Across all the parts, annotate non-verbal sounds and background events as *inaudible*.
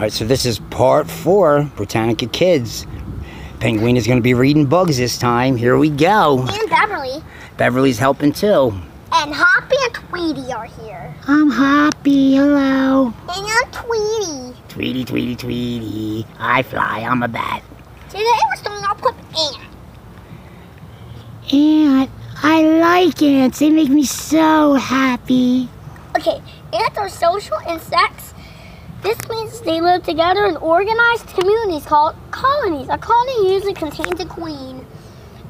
All right, so this is part four, Britannica Kids. Penguin is going to be reading bugs this time. Here we go. And Beverly. Beverly's helping too. And Hoppy and Tweety are here. I'm Hoppy. Hello. And I'm Tweety. Tweety, Tweety, Tweety. I fly. I'm a bat. Today we're starting off with Ant. Ant. I like ants. They make me so happy. Okay, ants are social insects. This means they live together in organized communities called colonies. A colony usually contains a queen,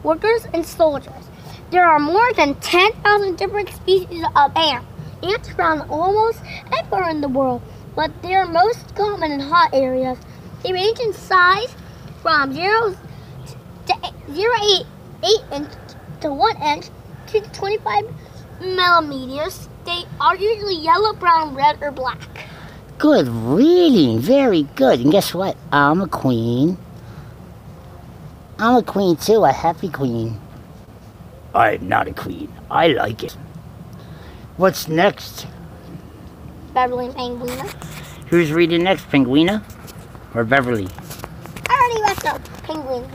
workers, and soldiers. There are more than 10,000 different species of ants. Ants found almost everywhere in the world, but they are most common in hot areas. They range in size from 0 to 0, 8, 8 inch to 1 inch to 25 millimeters. They are usually yellow, brown, red, or black. Good reading. Very good. And guess what? I'm a queen. I'm a queen too. A happy queen. I'm not a queen. I like it. What's next? Beverly and Penguina. Who's reading next, Penguina or Beverly? I already left out Penguin.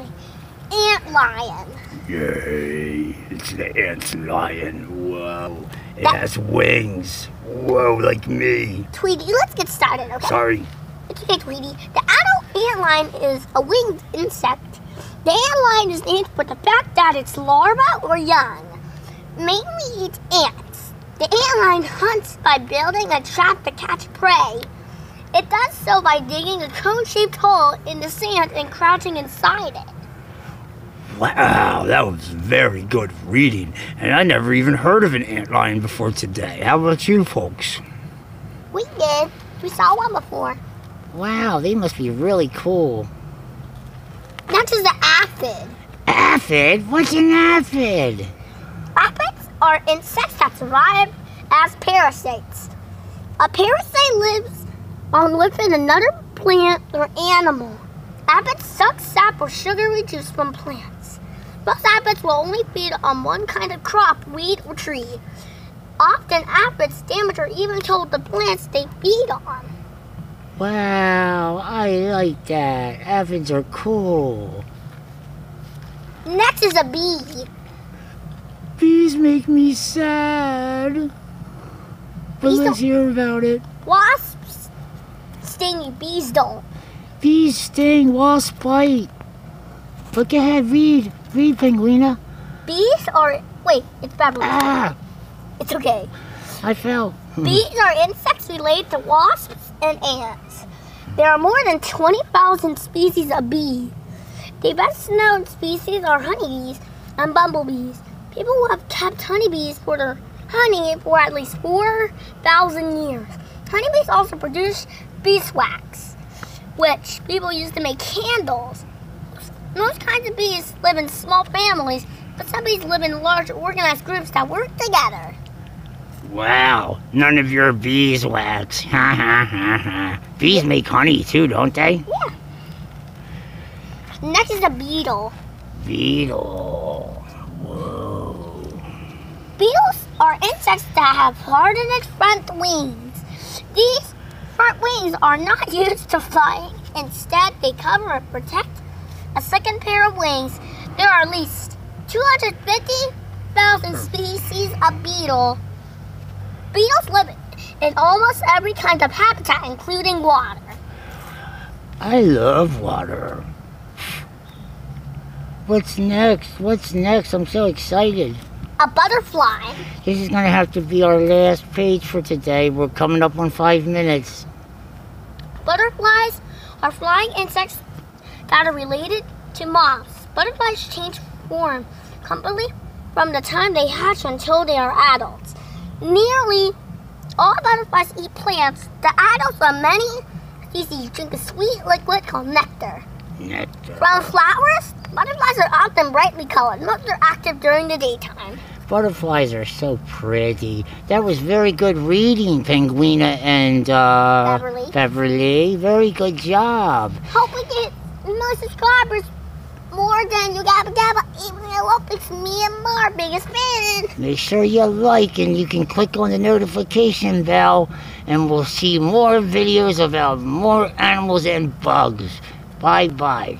Ant Lion. Yay! It's the ant lion. Whoa! It That- has wings. Whoa, like me. Tweety, let's get started, okay? Sorry. It's okay, Tweety. The adult ant lion is a winged insect. The ant lion is named for the fact that its larva or young mainly eats ants. The ant lion hunts by building a trap to catch prey. It does so by digging a cone-shaped hole in the sand and crouching inside it. Wow, that was very good reading. And I never even heard of an ant lion before today. How about you folks? We did. We saw one before. Wow, they must be really cool. Next is the aphid. Aphid? What's an aphid? Aphids are insects that survive as parasites. A parasite lives on living another plant or animal. Aphids suck sap or sugary juice from plants. Most aphids will only feed on one kind of crop, weed, or tree. Often aphids damage or even kill the plants they feed on. Wow, I like that. Aphids are cool. Next is a bee. Bees make me sad. But Bees let's hear about it. Wasps sting you, bees don't. Bees sting, wasps bite. Look ahead, read. Read, Penguina. Bees are. Wait, it's Beverly. Ah, It's okay. I fell. Bees are insects related to wasps and ants. There are more than 20,000 species of bee. The best known species are honeybees and bumblebees. People who have kept honeybees for their honey for at least 4,000 years. Honeybees also produce beeswax, which people use to make candles. Most kinds of bees live in small families, but some bees live in large organized groups that work together. Wow, none of your beeswax. Ha *laughs* ha ha ha. Bees make honey too, don't they? Yeah. Next is a beetle. Beetle. Whoa. Beetles are insects that have hardened front wings. These front wings are not *laughs* used to flying. Instead, they cover and protect a second pair of wings. There are at least 250,000 species of beetle. Beetles live in almost every kind of habitat, including water. I love water. What's next? What's next? I'm so excited. A butterfly. This is gonna have to be our last page for today. We're coming up on five minutes. Butterflies are flying insects that are related to moths. Butterflies change form completely from the time they hatch until they are adults. Nearly all butterflies eat plants. The adults of many species drink a sweet liquid called nectar. Nectar. From flowers, butterflies are often brightly colored. Most are active during the daytime. Butterflies are so pretty. That was very good reading, Penguina and uh, Beverly. Beverly. Very good job. Hope we get more subscribers more Daniel Gabba Gabba. Even it's me and Mar, biggest fan. Make sure you like and you can click on the notification bell and we'll see more videos about more animals and bugs. Bye bye.